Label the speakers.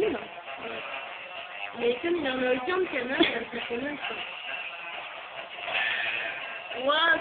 Speaker 1: film. Mais comme il en a aucun de canal, il a fait combien de temps Ouah,